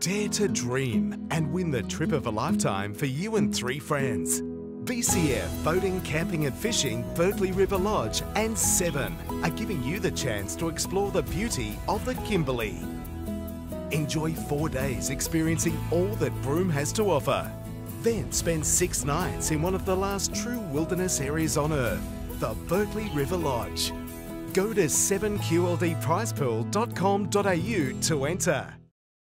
Dare to dream and win the trip of a lifetime for you and three friends. BCF Boating, Camping and Fishing, Berkeley River Lodge and Seven are giving you the chance to explore the beauty of the Kimberley. Enjoy four days experiencing all that Broome has to offer. Then spend six nights in one of the last true wilderness areas on Earth, the Berkeley River Lodge. Go to 7qldprizepool.com.au to enter.